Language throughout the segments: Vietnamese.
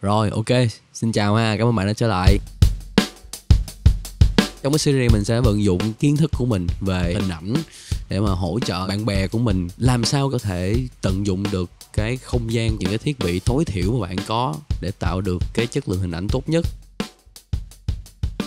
Rồi ok, xin chào ha, cảm ơn bạn đã trở lại. Trong cái series mình sẽ vận dụng kiến thức của mình về hình ảnh Để mà hỗ trợ bạn bè của mình Làm sao có thể tận dụng được cái không gian, những cái thiết bị tối thiểu mà bạn có Để tạo được cái chất lượng hình ảnh tốt nhất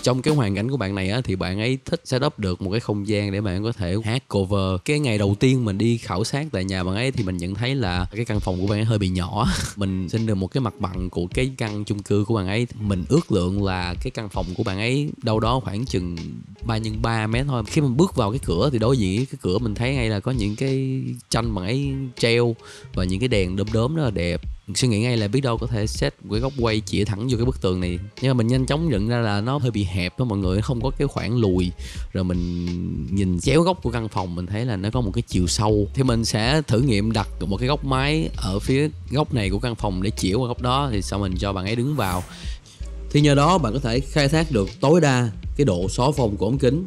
trong cái hoàn cảnh của bạn này á, thì bạn ấy thích setup được một cái không gian để bạn có thể hát cover cái ngày đầu tiên mình đi khảo sát tại nhà bạn ấy thì mình nhận thấy là cái căn phòng của bạn ấy hơi bị nhỏ. Mình xin được một cái mặt bằng của cái căn chung cư của bạn ấy. Mình ước lượng là cái căn phòng của bạn ấy đâu đó khoảng chừng 3 x 3 mét thôi. Khi mình bước vào cái cửa thì đối diện cái cửa mình thấy ngay là có những cái tranh bạn ấy treo và những cái đèn đốm đốm rất là đẹp suy nghĩ ngay là biết đâu có thể set cái góc quay chỉ thẳng vô cái bức tường này. Nhưng mà mình nhanh chóng nhận ra là nó hơi bị hẹp đó mọi người không có cái khoảng lùi. Rồi mình nhìn chéo góc của căn phòng, mình thấy là nó có một cái chiều sâu. Thì mình sẽ thử nghiệm đặt một cái góc máy ở phía góc này của căn phòng để chĩa qua góc đó, thì sau mình cho bạn ấy đứng vào. Thì nhờ đó bạn có thể khai thác được tối đa cái độ xóa phông của ống kính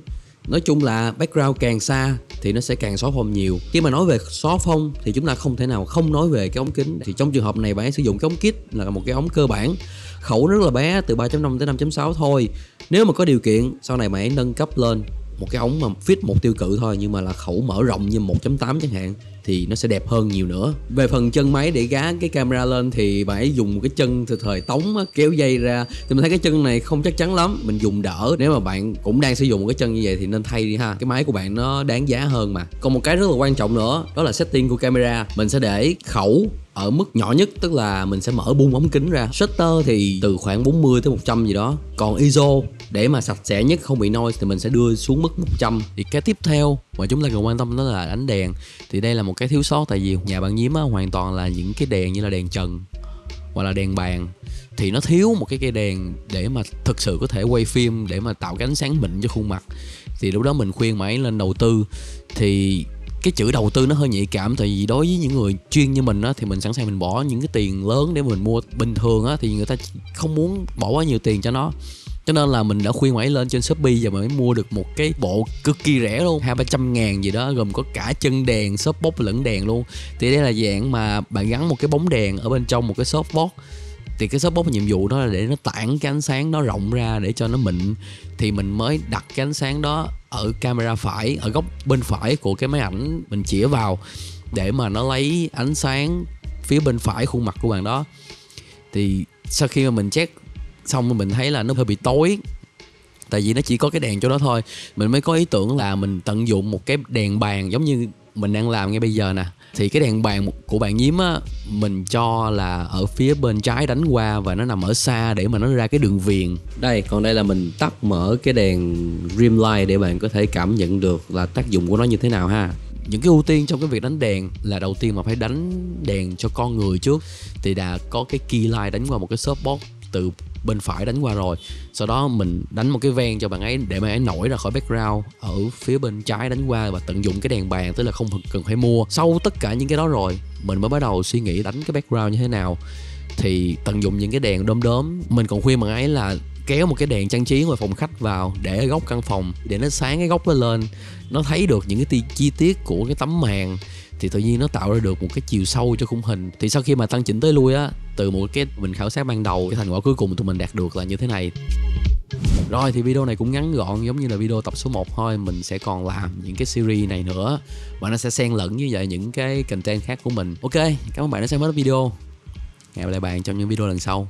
nói chung là background càng xa thì nó sẽ càng xóa phông nhiều. Khi mà nói về xóa phông thì chúng ta không thể nào không nói về cái ống kính. Thì trong trường hợp này bạn sử dụng cái ống kit là một cái ống cơ bản. Khẩu rất là bé, từ 3.5 tới 5.6 thôi. Nếu mà có điều kiện, sau này bạn ấy nâng cấp lên một cái ống mà fit một tiêu cự thôi nhưng mà là khẩu mở rộng như 1.8 chẳng hạn thì nó sẽ đẹp hơn nhiều nữa. Về phần chân máy để gá cái camera lên thì bạn ấy dùng một cái chân từ thời tống á, kéo dây ra. Thì mình thấy cái chân này không chắc chắn lắm mình dùng đỡ. Nếu mà bạn cũng đang sử dụng một cái chân như vậy thì nên thay đi ha. Cái máy của bạn nó đáng giá hơn mà. Còn một cái rất là quan trọng nữa đó là setting của camera. Mình sẽ để khẩu ở mức nhỏ nhất tức là mình sẽ mở bung ống kính ra. Shutter thì từ khoảng 40 tới 100 gì đó. Còn ISO để mà sạch sẽ nhất không bị noise thì mình sẽ đưa xuống mức 100 thì cái tiếp theo mà chúng ta cần quan tâm đó là ánh đèn. Thì đây là một cái thiếu sót tại vì nhà bạn nhím á, hoàn toàn là những cái đèn như là đèn trần hoặc là đèn bàn. Thì nó thiếu một cái cây đèn để mà thực sự có thể quay phim để mà tạo cái ánh sáng mịn cho khuôn mặt. Thì lúc đó mình khuyên máy lên đầu tư. Thì cái chữ đầu tư nó hơi nhạy cảm, tại vì đối với những người chuyên như mình á, thì mình sẵn sàng mình bỏ những cái tiền lớn để mình mua. Bình thường á, thì người ta không muốn bỏ quá nhiều tiền cho nó. Cho nên là mình đã khuyên máy lên trên shopee và mới mua được một cái bộ cực kỳ rẻ luôn. Hai ba trăm ngàn gì đó, gồm có cả chân đèn softbox lẫn đèn luôn. Thì đây là dạng mà bạn gắn một cái bóng đèn ở bên trong một cái softbox thì cái softbox nhiệm vụ đó là để nó tản cái ánh sáng nó rộng ra để cho nó mịn. Thì mình mới đặt cái ánh sáng đó ở camera phải, ở góc bên phải của cái máy ảnh, mình chĩa vào để mà nó lấy ánh sáng phía bên phải khuôn mặt của bạn đó. Thì sau khi mà mình check xong mình thấy là nó hơi bị tối, tại vì nó chỉ có cái đèn cho đó thôi. Mình mới có ý tưởng là mình tận dụng một cái đèn bàn giống như mình đang làm ngay bây giờ nè. Thì cái đèn bàn của bạn nhím á mình cho là ở phía bên trái đánh qua và nó nằm ở xa để mà nó ra cái đường viền. Đây còn đây là mình tắt mở cái đèn rim light để bạn có thể cảm nhận được là tác dụng của nó như thế nào ha. Những cái ưu tiên trong cái việc đánh đèn là đầu tiên mà phải đánh đèn cho con người trước. Thì đã có cái key light đánh qua một cái softbox từ bên phải đánh qua rồi. Sau đó mình đánh một cái ven cho bạn ấy để bạn ấy nổi ra khỏi background ở phía bên trái đánh qua và tận dụng cái đèn bàn, tức là không cần phải mua. Sau tất cả những cái đó rồi, mình mới bắt đầu suy nghĩ đánh cái background như thế nào. Thì tận dụng những cái đèn đom đóm, mình còn khuyên bạn ấy là kéo một cái đèn trang trí ngoài phòng khách vào để ở góc căn phòng, để nó sáng cái góc đó lên. Nó thấy được những cái chi tiết của cái tấm màn thì tự nhiên nó tạo ra được một cái chiều sâu cho khung hình. Thì sau khi mà tăng chỉnh tới lui á từ một cái mình khảo sát ban đầu cái thành quả cuối cùng tụi mình đạt được là như thế này. Rồi thì video này cũng ngắn gọn giống như là video tập số 1 thôi. Mình sẽ còn làm những cái series này nữa Và nó sẽ xen lẫn như vậy những cái content khác của mình. Ok, cảm ơn bạn đã xem hết video. Hẹn gặp lại bạn trong những video lần sau.